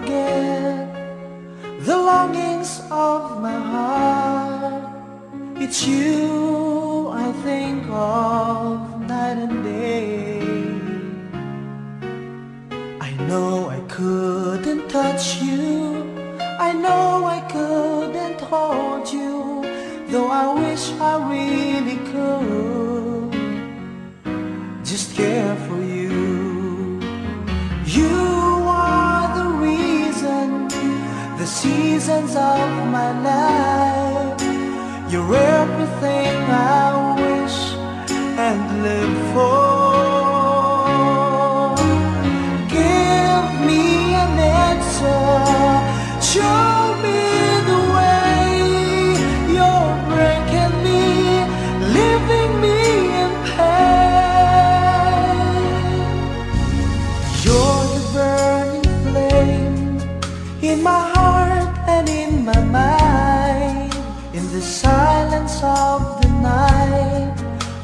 forget.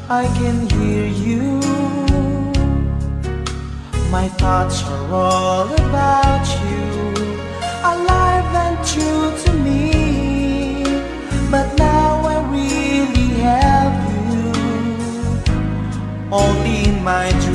I can hear you. My thoughts are all about you. Alive and true to me. But now I really have you. Only in my dreams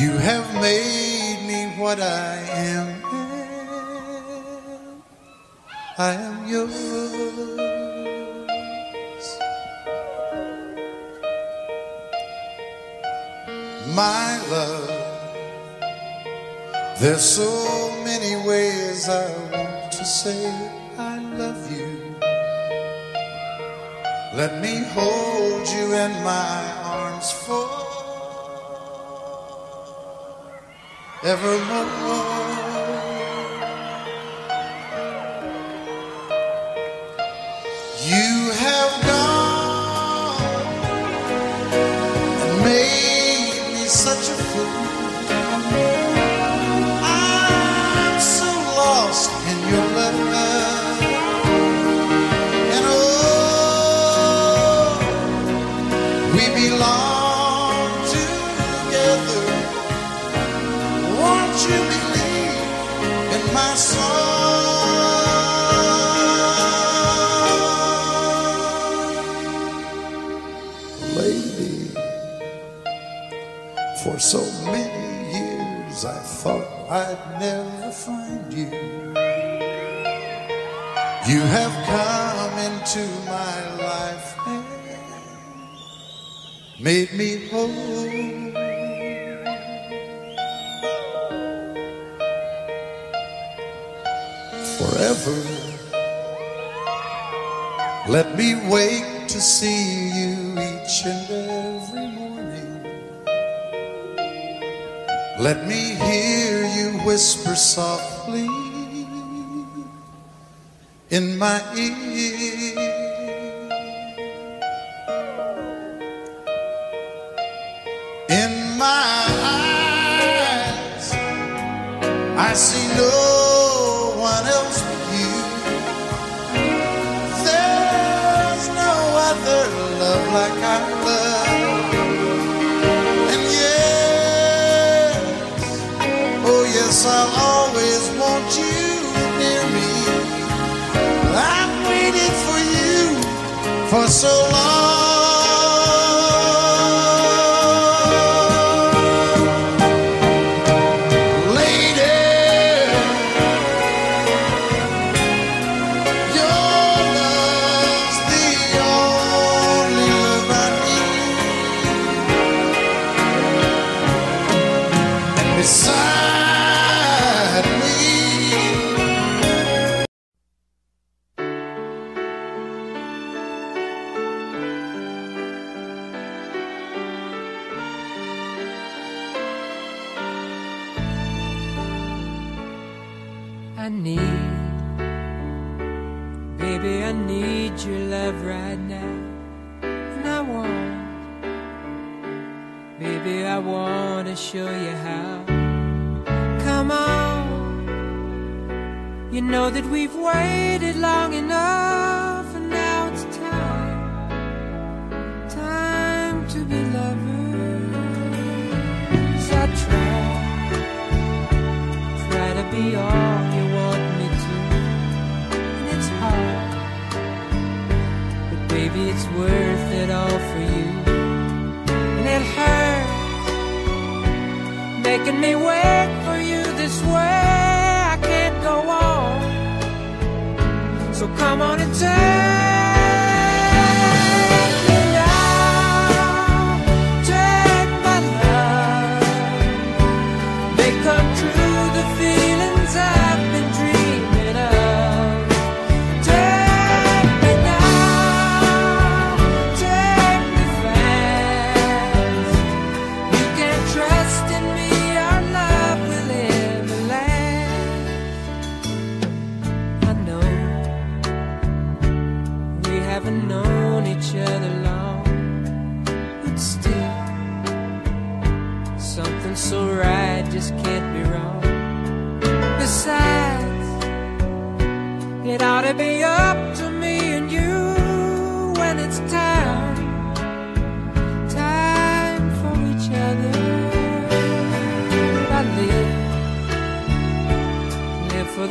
You have made me what I am. I am yours. My love, there's so many ways I want to say I love you. Let me hold you in my arms for evermore. have come into my life and made me whole. Forever, let me wake to see you each and every morning. Let me hear you whisper softly. إسماعيل for so long.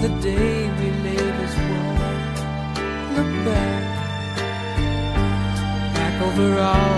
the day we live is one. Look back, back over all.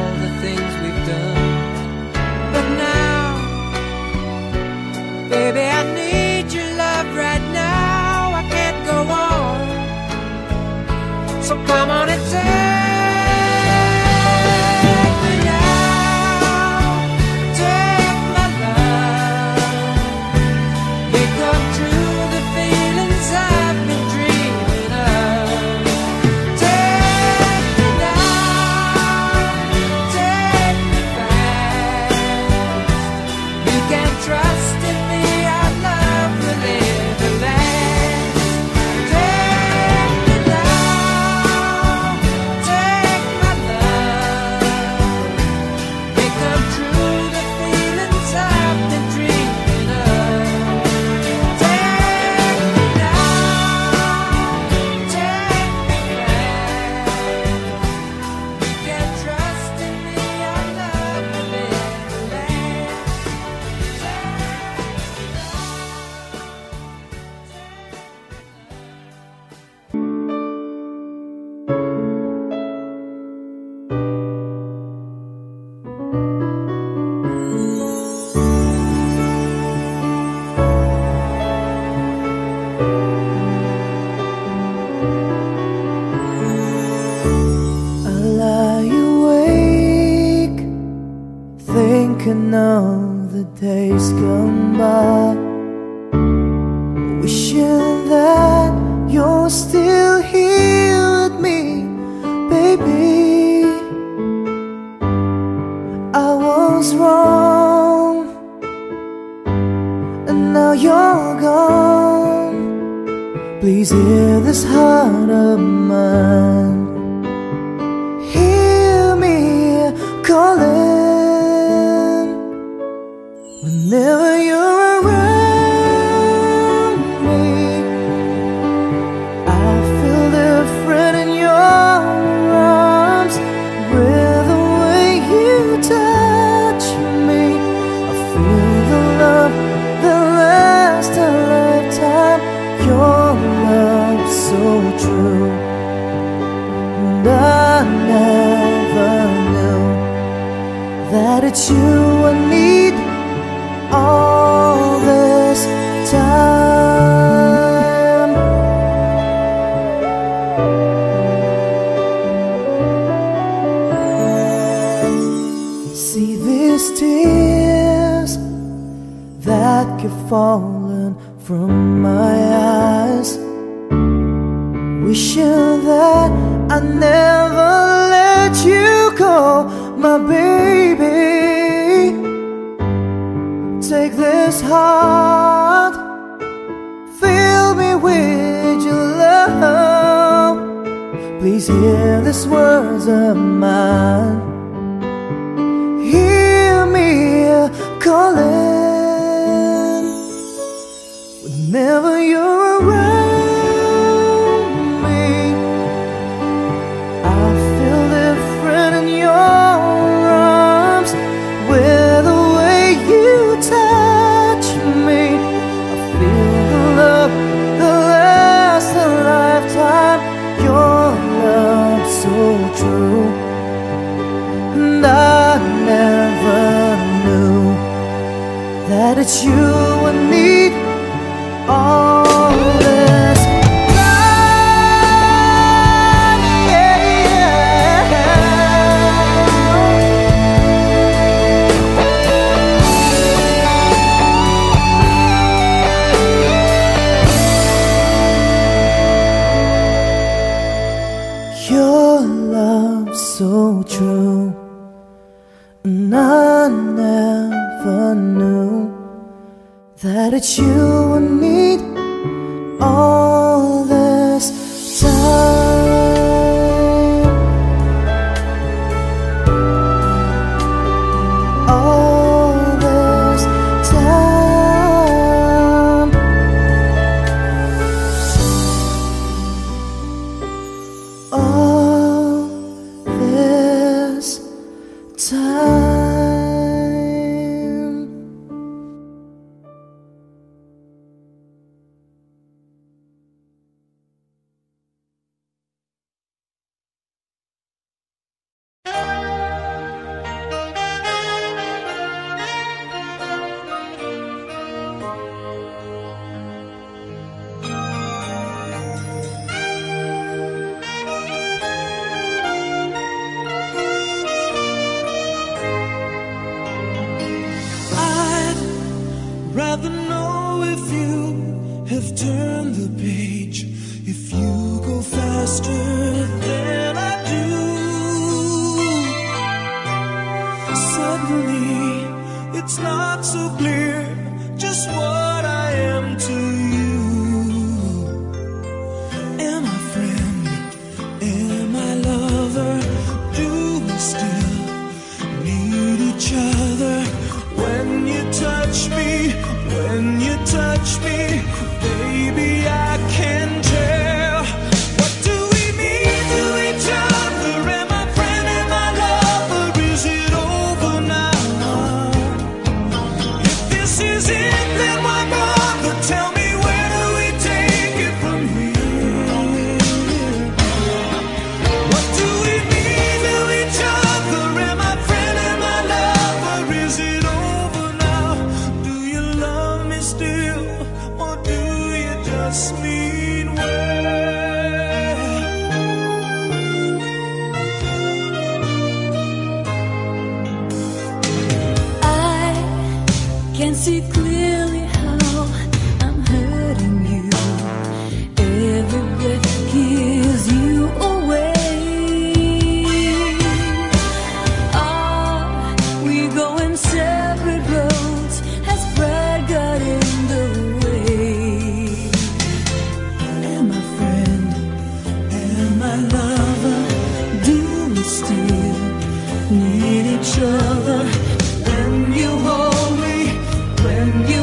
my lover, do we still need each other? When you hold me, when you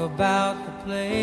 about the place.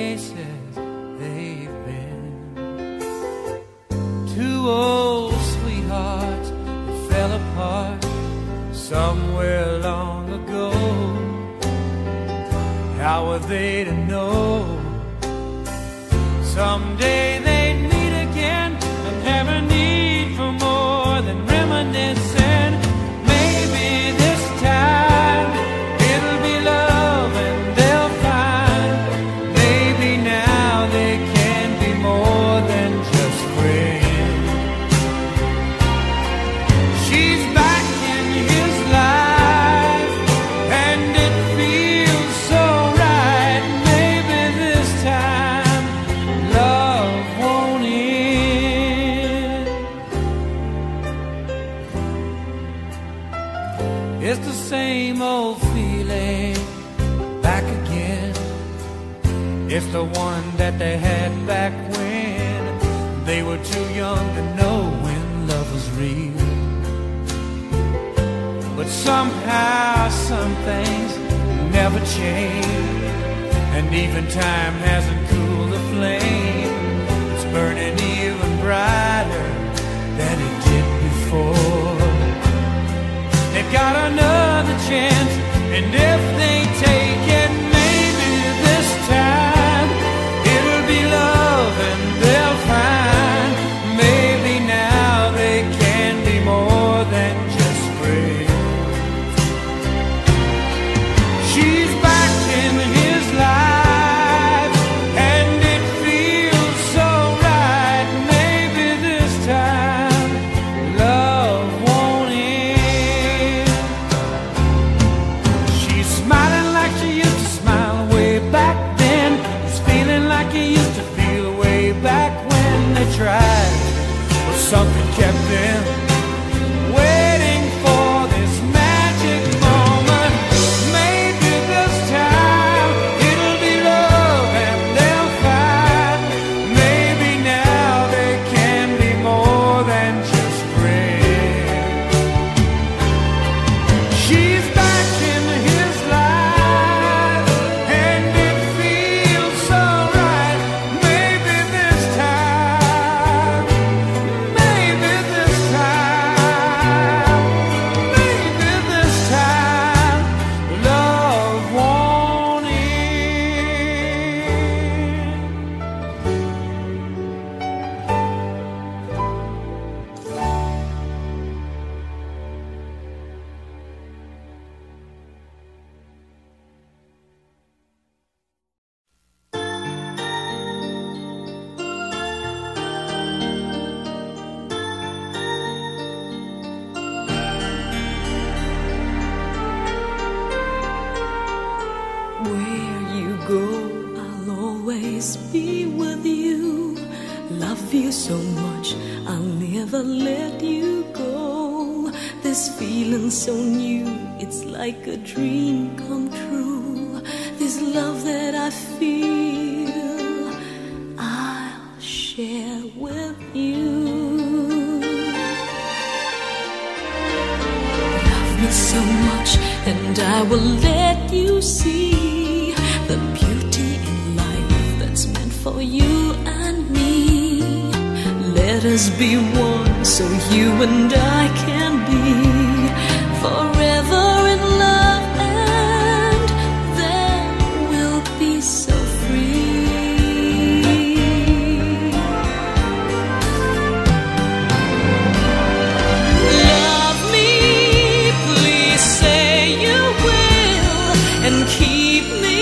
Something keep me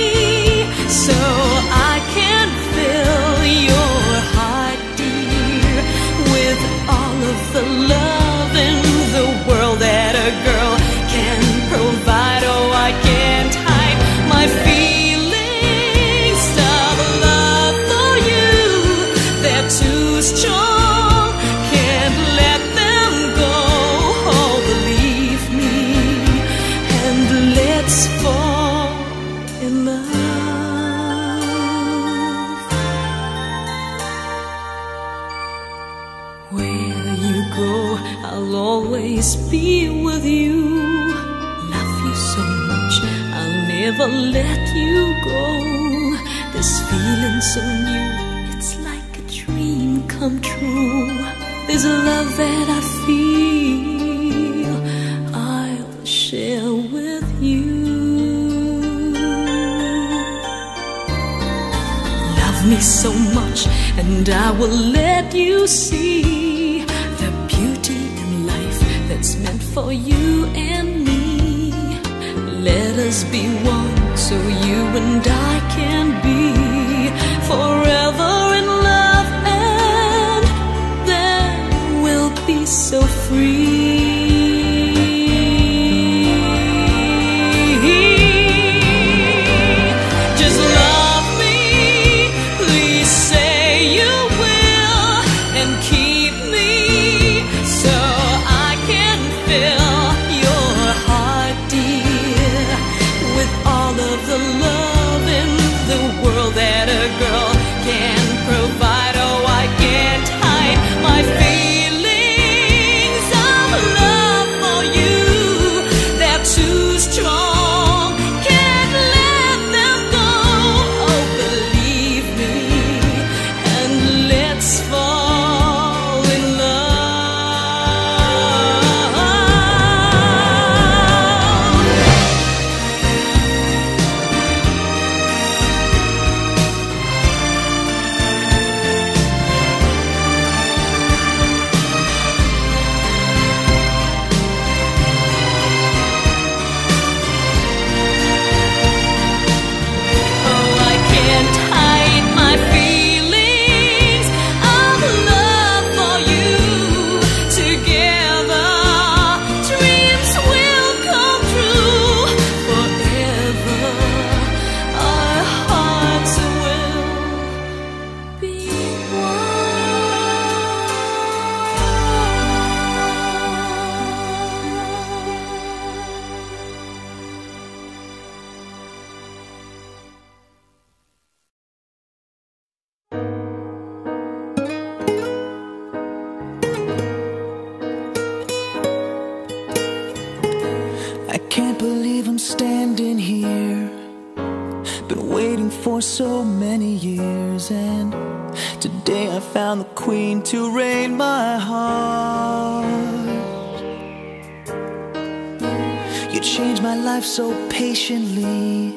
so patiently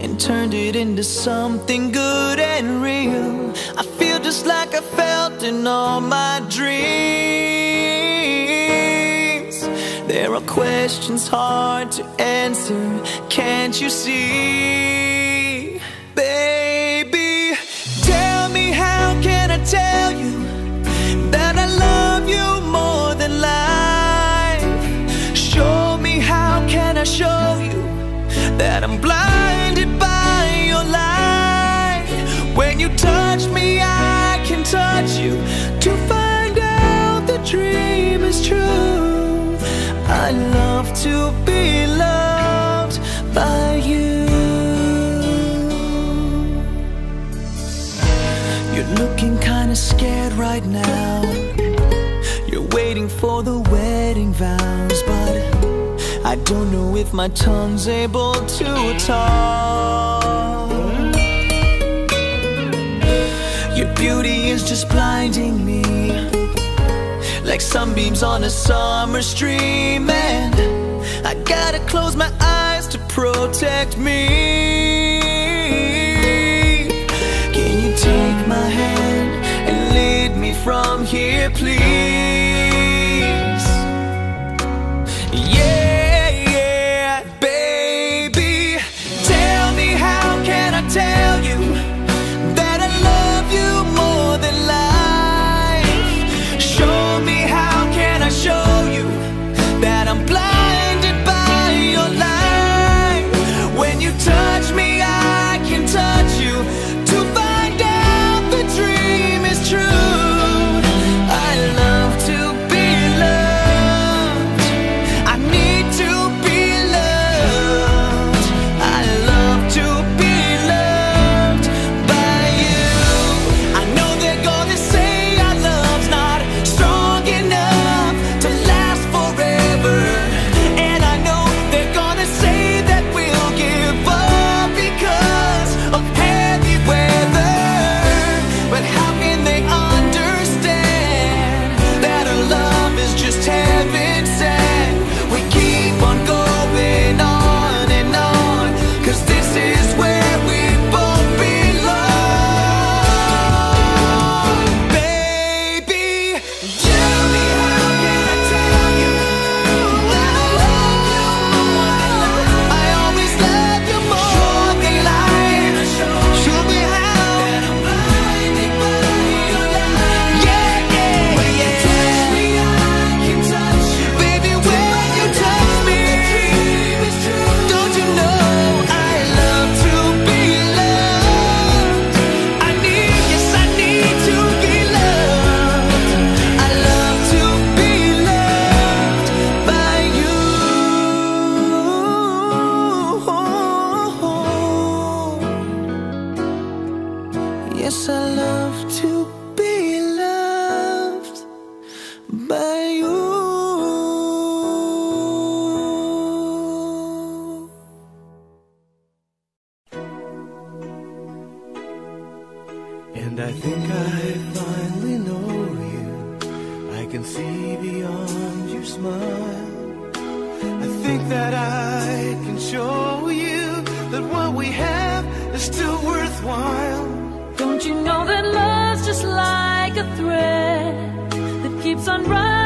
and turned it into something good and real. I feel just like I felt in all my dreams. There are questions hard to answer, can't you see? Touch you to find out the dream is true. I love to be loved by you. You're looking kinda scared right now. You're waiting for the wedding vows, but I don't know if my tongue's able to talk. Beauty is just blinding me like sunbeams on a summer stream, and I gotta close my eyes to protect me. Can you take my hand and lead me from here, please? Beyond your smile. I think that I can show you that what we have is still worthwhile. Don't you know that love's just like a thread that keeps on unraveling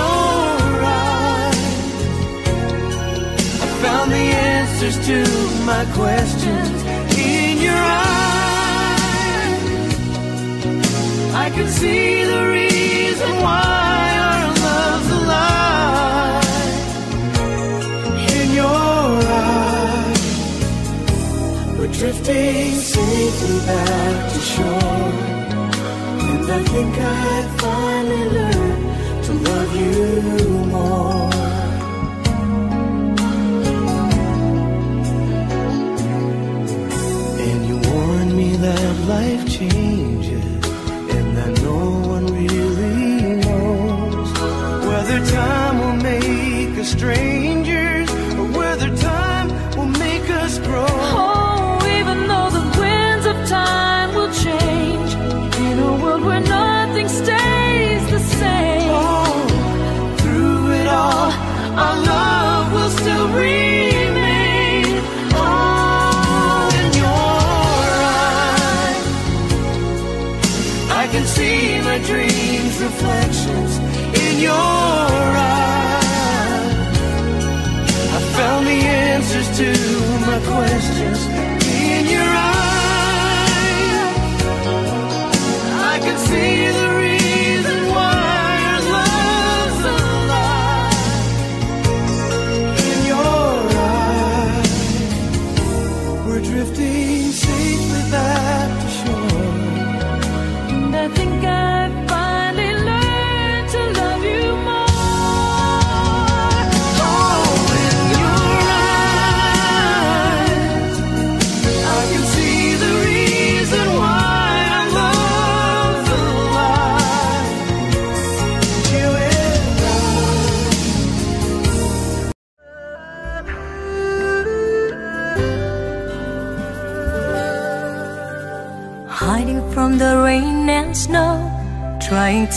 your eyes. I found the answers to my questions in your eyes. I can see the reason why our love's alive in your eyes. We're drifting safely back to shore. And I think I finally learned love you more. And you warned me that life changes and that no one really knows whether time will make a stranger.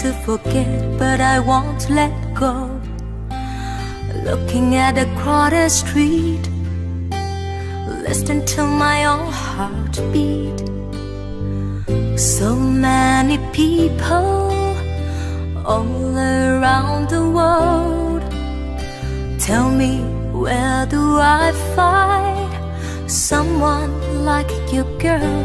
To forget, but I won't let go. Looking at a crowded street, listen to my own heart beat. So many people all around the world. Tell me, where do I find someone like you, girl?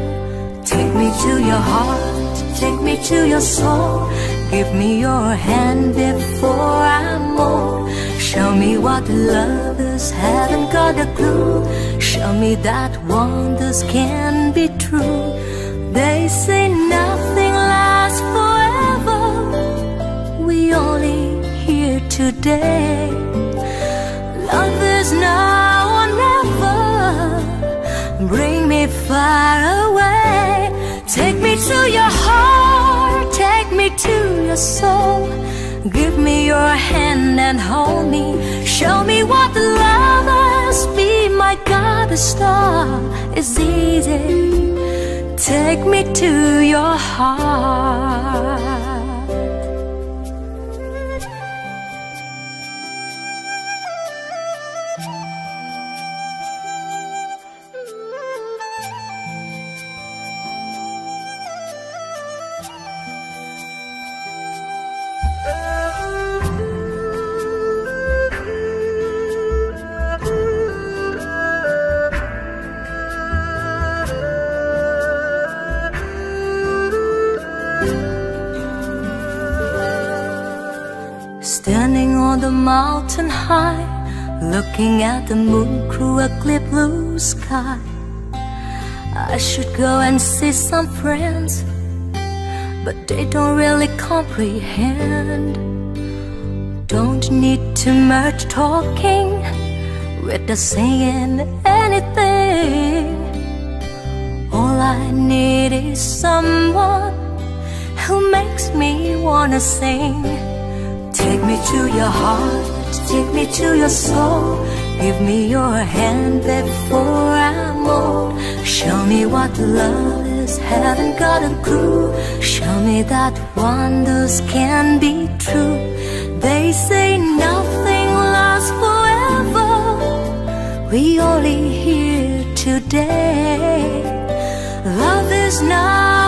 Take me to your heart, take me to your soul. Give me your hand before I'm old. Show me what lovers haven't got a clue. Show me that wonders can be true. They say nothing lasts forever. We only here today. Love is now or never. Bring me far away. Take me to your heart. To your soul. Give me your hand and hold me. Show me what love lovers be. My God, a star is easy. Take me to your heart. High, looking at the moon through a clear blue sky. I should go and see some friends, but they don't really comprehend. Don't need too much talking, with the saying anything. All I need is someone who makes me wanna sing. Take me to your heart, take me to your soul. Give me your hand before I'm old. Show me what love is, haven't got a clue. Show me that wonders can be true. They say nothing lasts forever. We only here today. Love is now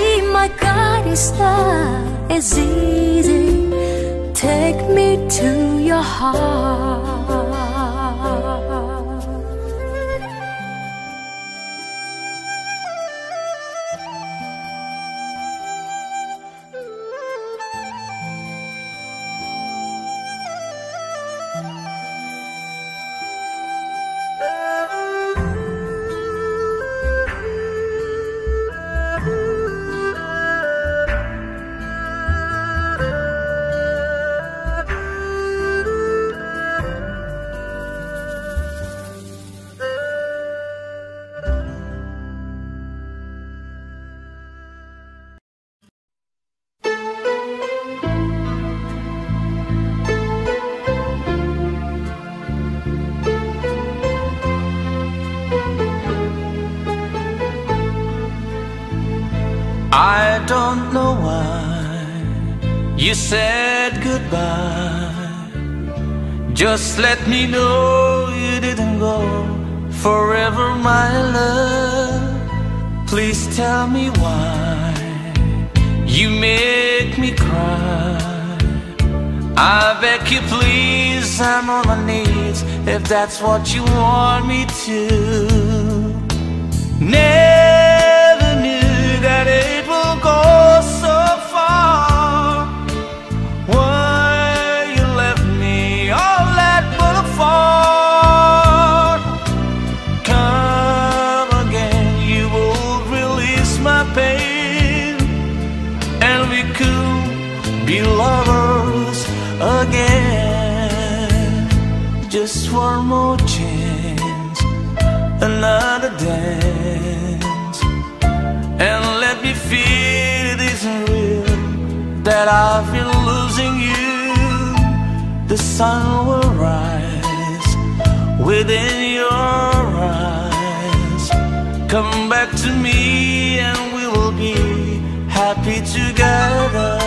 It's easy. Take me to your heart. You said goodbye. Just let me know you didn't go forever, my love. Please tell me why you make me cry. I beg you, please, I'm on my knees if that's what you want me to. Never sun will rise within your eyes. Come back to me and we will be happy together.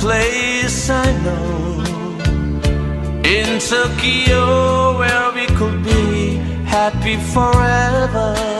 Place I know in Tokyo where we could be happy forever.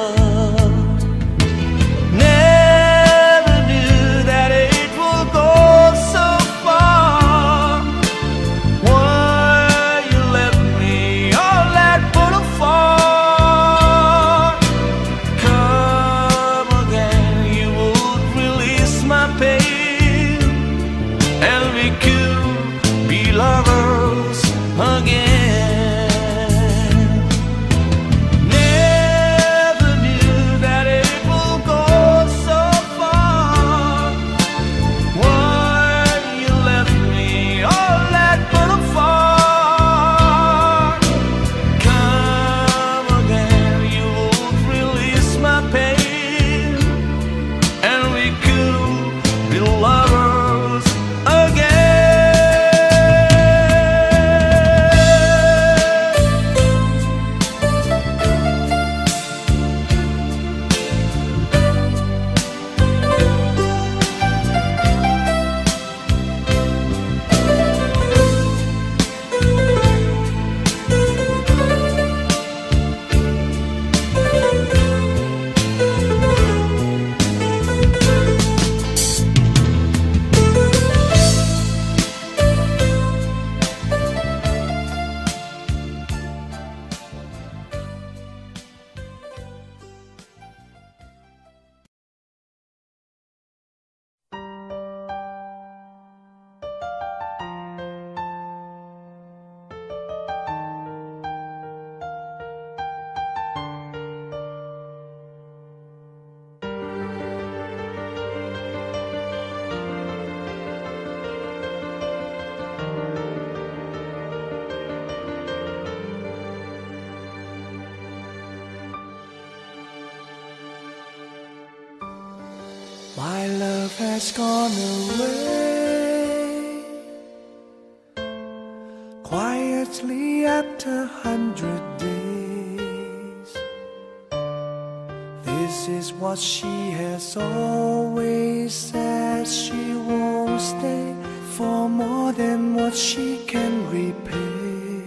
She has always said. She won't stay for more than what she can repay.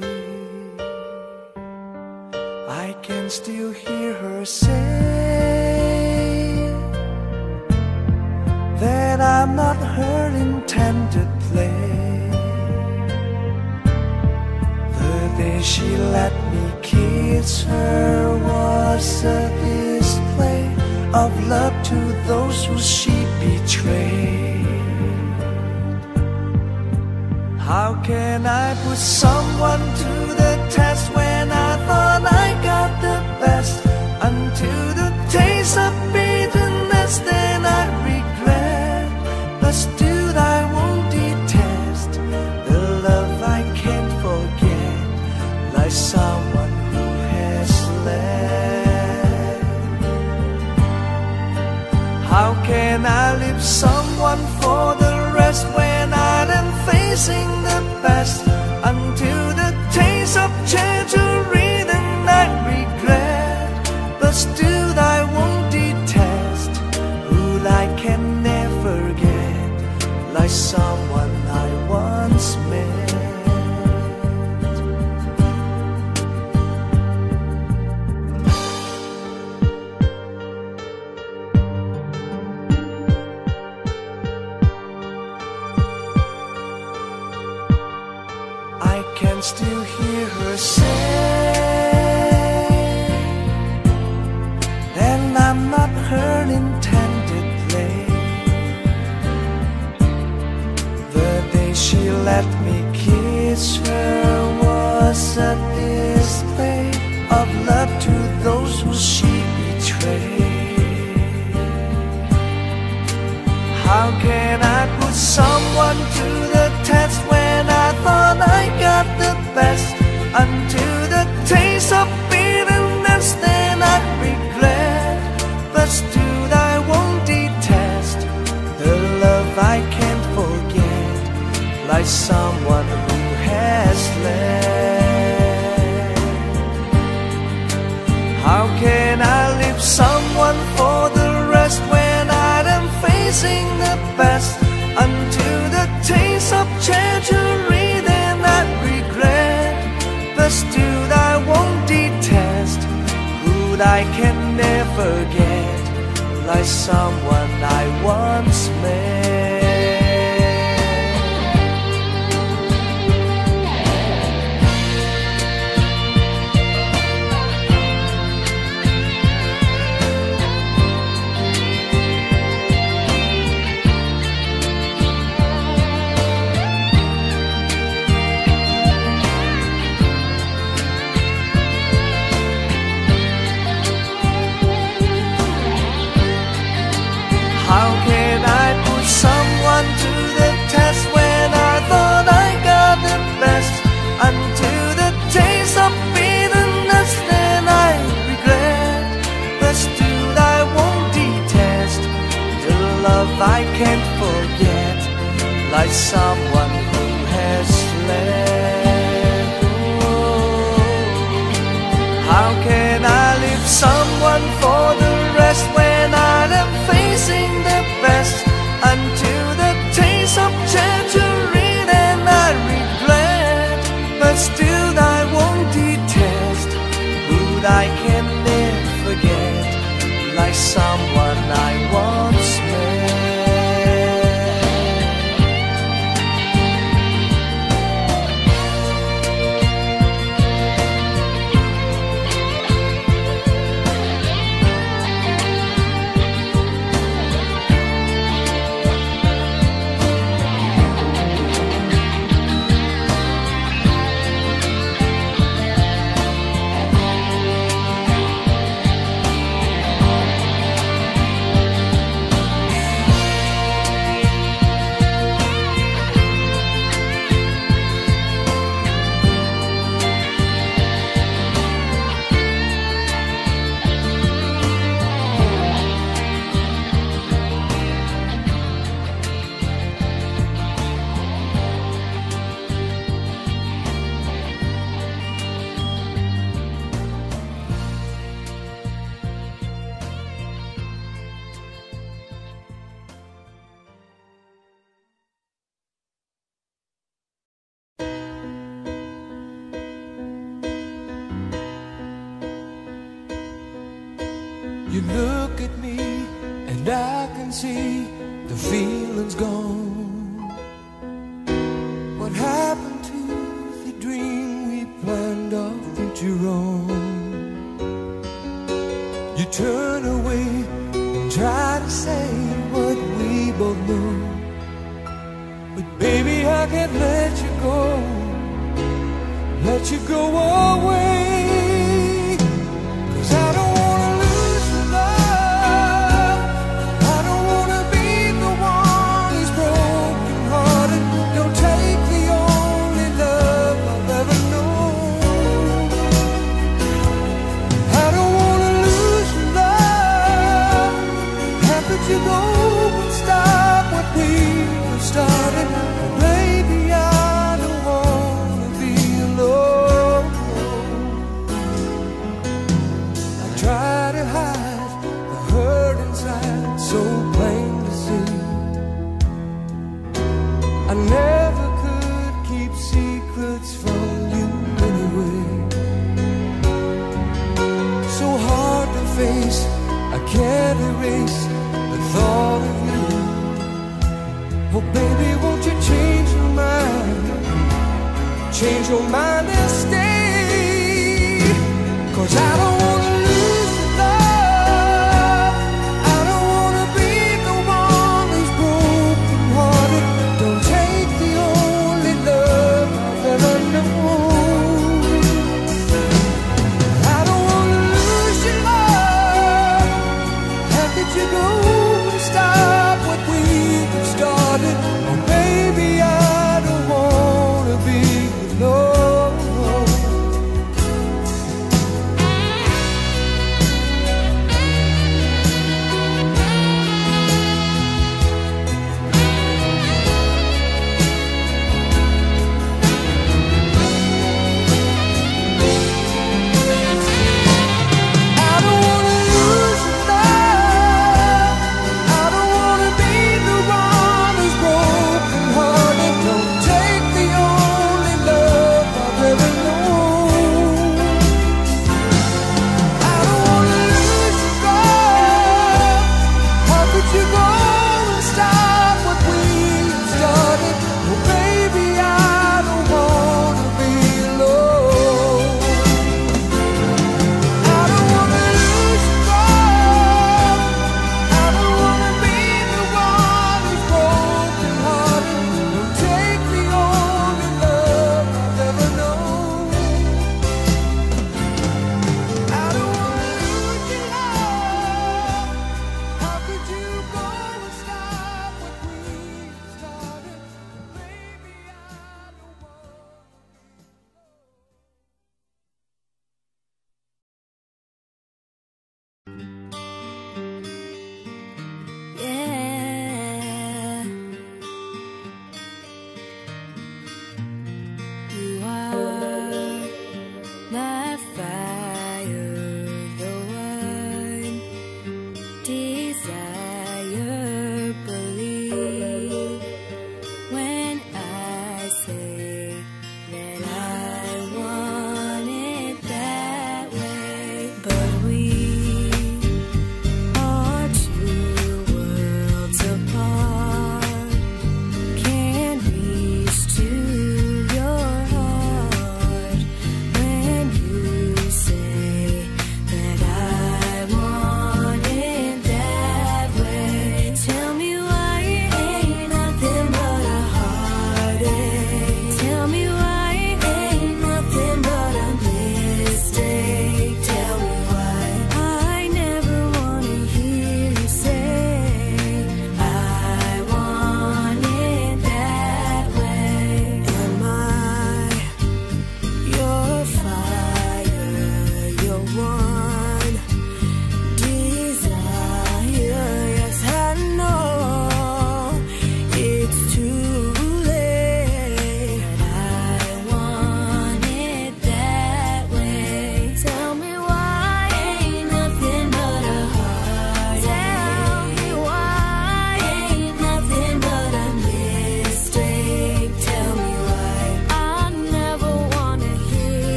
I can still hear her say that I'm not her intended play. The day she let me kiss her was a of love to those who she betrayed. How can I put someone to the test? it's true. You look at me and I can see the feeling's gone. What happened to the dream we planned of future on? You turn away and try to say what we both know. But baby, I can't let you go. Let you go away. Your mind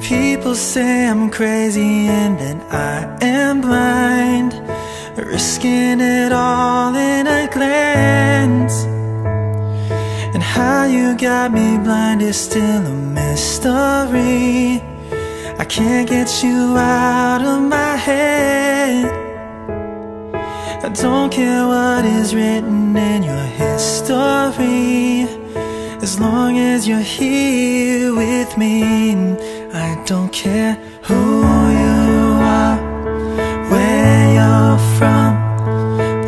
People say I'm crazy and that I am blind. Risking it all in a glance. And how you got me blind is still a mystery. I can't get you out of my head. I don't care what is written in your history. As long as you're here with me, I don't care who you are, where you're from,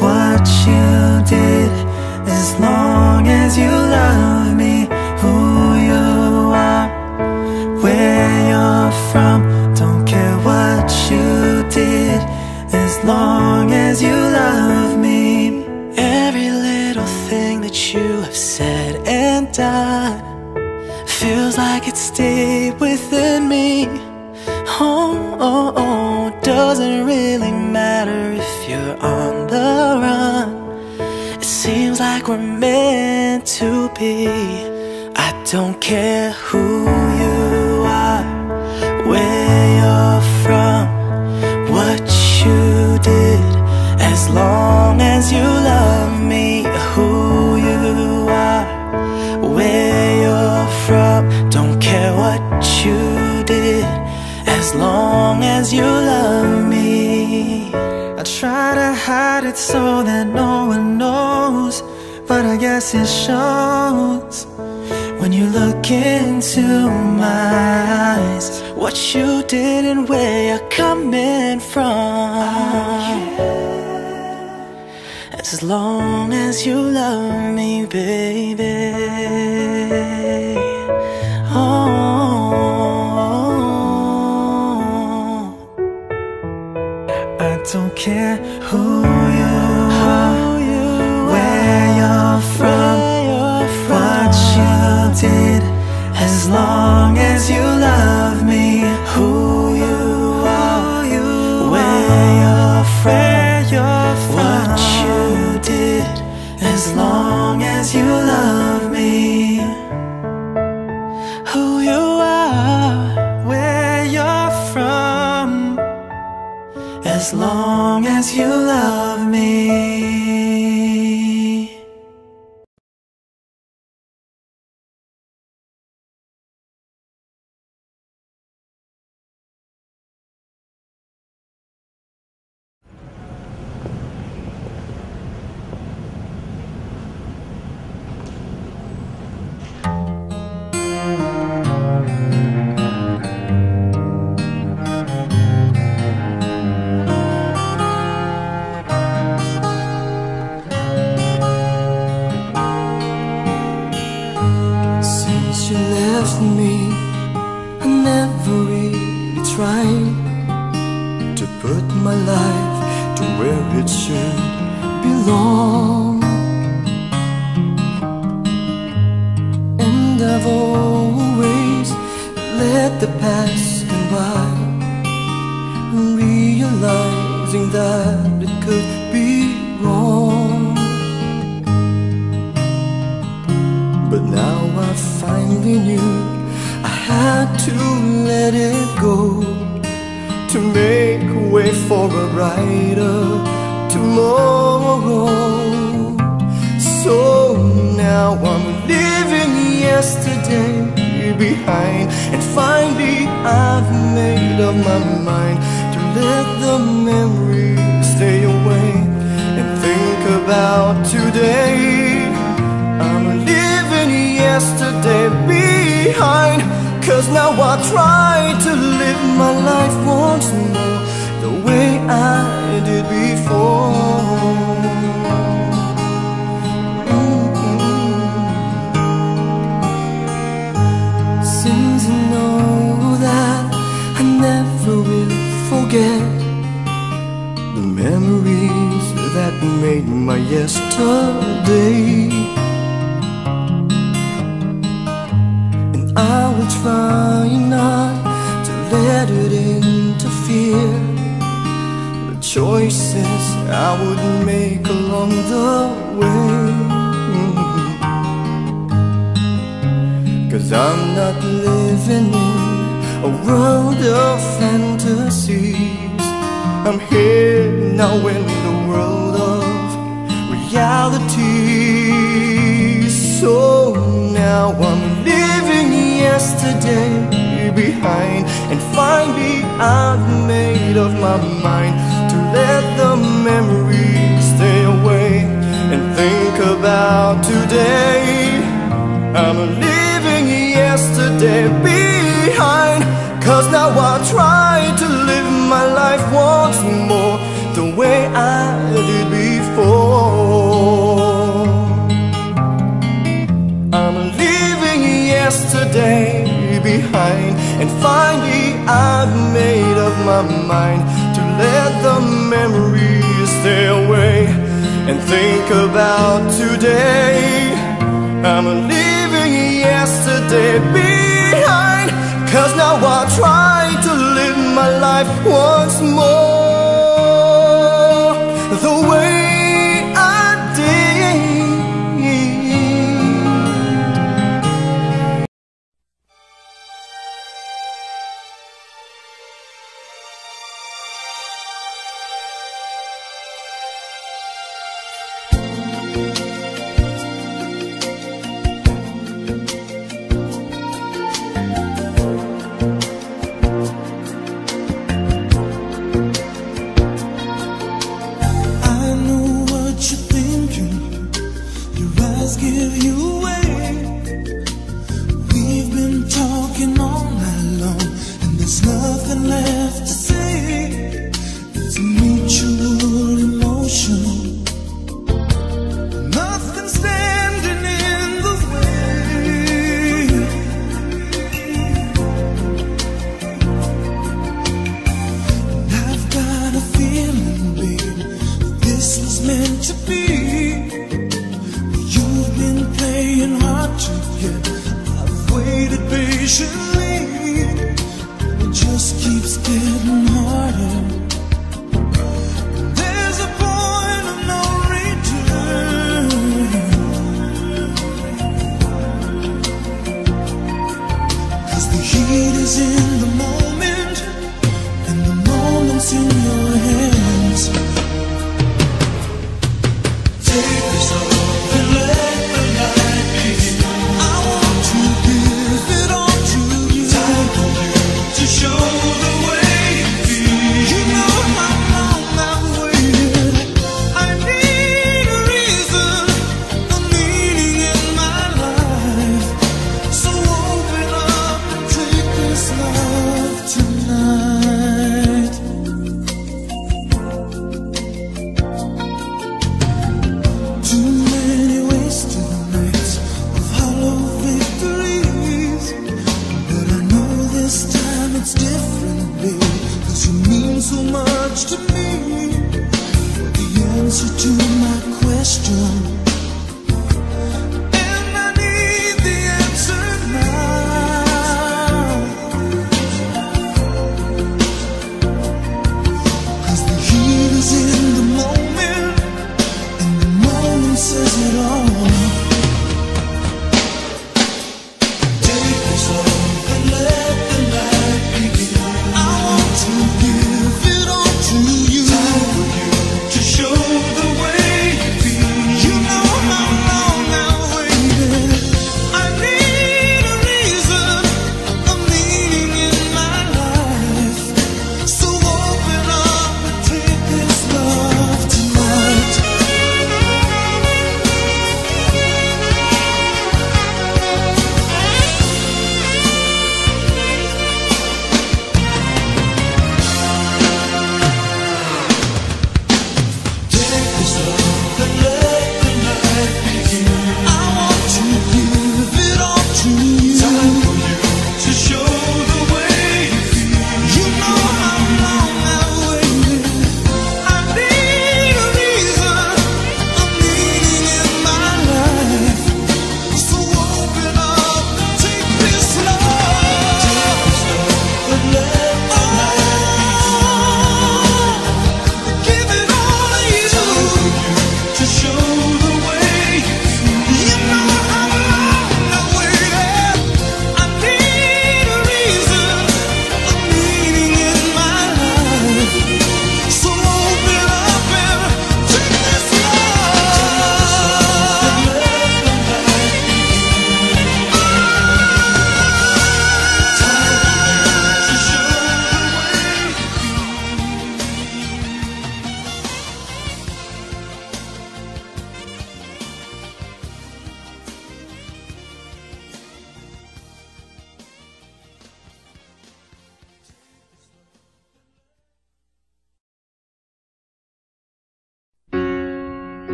what you did. As long as you love me, who you are, where you're from, don't care what you did. As long as you love me, every little thing that you have said and done feels like it stayed within me. Oh, oh, oh, doesn't really matter if you're on the run. It seems like we're meant to be. I don't care who As long as you love me. I try to hide it so that no one knows, but I guess it shows. When you look into my eyes, what you did and where you're coming from. As long as you love me, baby. Care who you are, where you're from, what you did. As long as you love me, who you are, where you're from, what you did. As long as you love me, who you are, where you're from. As long you love it interfere choices I would make along the way. Cause I'm not living in a world of fantasies. I'm here now in the world of reality. So now I'm living yesterday behind and finally I've made up my mind to let the memories stay away and think about today. I'm leaving yesterday behind Cause now I try to live my life once more The way I did before I'm leaving yesterday behind And finally I've made up my mind To let the memories stay away And think about today. I'm leaving yesterday behind Cause now I try to live my life once more to be. You've been playing hard to get. I've waited patiently. It just keeps getting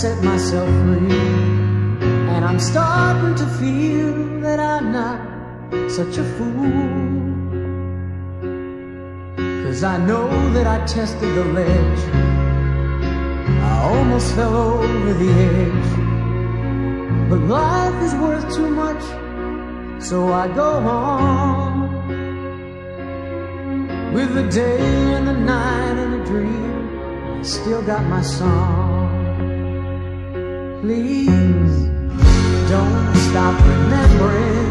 set myself free. And I'm starting to feel that I'm not such a fool. Cause I know that I tested the ledge. I almost fell over the edge. But life is worth too much, so I go on. With the day and the night and the dream, I still got my song. Please don't stop remembering.